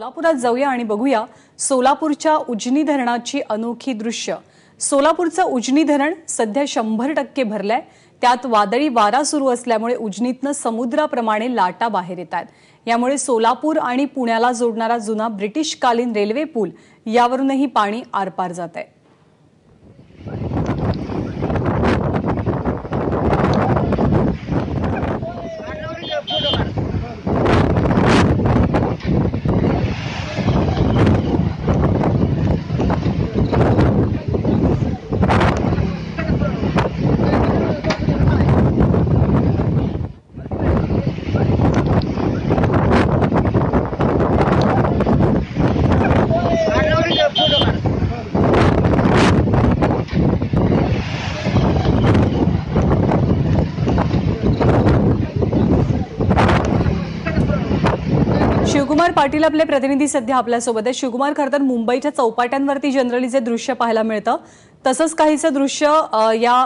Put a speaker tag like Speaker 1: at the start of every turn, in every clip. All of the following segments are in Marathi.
Speaker 1: सोलापुरात जाऊया आणि बघूया सोलापूरच्या उजनी धरणाची अनोखी दृश्य. सोलापूरचं उजनी धरण सध्या शंभर टक्के भरलंय. त्यात वादळी वारा सुरू असल्यामुळे उजनीतनं समुद्राप्रमाणे लाटा बाहेर येत आहेत यामुळे सोलापूर आणि पुण्याला जोडणारा जुना ब्रिटिशकालीन रेल्वे पूल यावरूनही पाणी आरपार जात आहे शिवकुमार पाटील आपले प्रतिनिधी सध्या आपल्यासोबत आहे शिवकुमार खरं तर मुंबईच्या चौपाट्यांवरती जनरली जे दृश्य पाहायला मिळतं तसंच काहीचं दृश्य या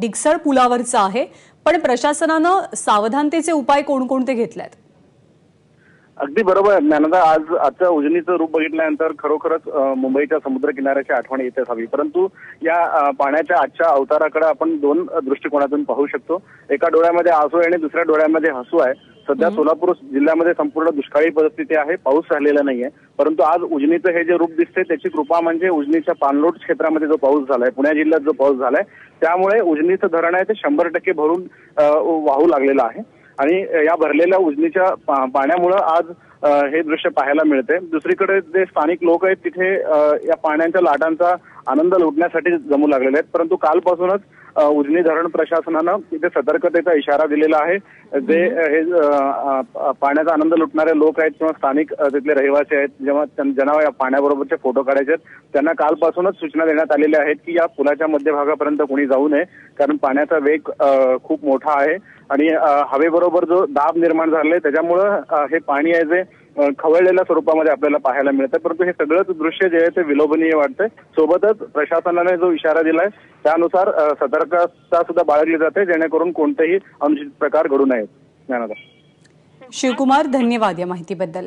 Speaker 1: डिक्सळ पुलावरचं आहे. पण प्रशासनानं सावधानतेचे उपाय कोणकोणते घेतले आहेत
Speaker 2: अगदी बरोबर ज्ञानदा आज आजच्या उजनीचं रूप बघितल्यानंतर खरोखरच मुंबईच्या समुद्र किनाऱ्याची आठवण येतेच हवी. परंतु या पाण्याच्या आजच्या अवताराकडे आपण दोन दृष्टिकोनातून पाहू शकतो. एका डोळ्यामध्ये आसू आहे आणि दुसऱ्या डोळ्यामध्ये हसू आहे. सध्या सोलापूर जिल्ह्यामध्ये संपूर्ण दुष्काळी परिस्थिती आहे. पाऊस झालेला नाहीये. परंतु आज उजनीचं हे जे रूप दिसते त्याची कृपा म्हणजे उजनीच्या पाणलोट क्षेत्रामध्ये जो पाऊस झालाय पुणे जिल्ह्यात जो पाऊस झालाय त्यामुळे उजनीचं धरण आहे ते शंभर टक्के भरून वाहू लागलेलं आहे. आणि या भरलेल्या उजनीच्या पाण्यामुळं आज हे दृश्य पाहायला मिळते दुसरीकडे जे स्थानिक लोक आहेत तिथे या पाण्याच्या लाटांचा आनंद लुटण्यासाठी जमू लागलेले आहेत. परंतु कालपासूनच उजनी धरण प्रशासनानं तिथे सतर्कतेचा इशारा दिलेला आहे. जे हे पाण्याचा आनंद लुटणारे लोक आहेत किंवा स्थानिक तिथले रहिवासी आहेत जेव्हा ज्यांना या पाण्याबरोबरचे फोटो काढायचे आहेत त्यांना कालपासूनच सूचना देण्यात आलेल्या आहेत की या पुलाच्या मध्यभागापर्यंत कोणी जाऊ नये कारण पाण्याचा वेग खूप मोठा आहे. आणि हवेबरोबर जो दाब निर्माण झालाय त्याच्यामुळं अ, हे पाणी आहे जे खवळलेल्या स्वरूपामध्ये आपल्याला पाहायला मिळतं. परंतु हे सगळंच दृश्य जे आहे ते विलोभनीय वाटतंय. सोबतच प्रशासनाने जो इशारा दिलाय त्यानुसार सतर्कता सुद्धा बाळगली जाते जेणेकरून कोणतेही अनुचित प्रकार घडू नयेत. ज्ञानदा
Speaker 1: शिवकुमार धन्यवाद या माहितीबद्दल.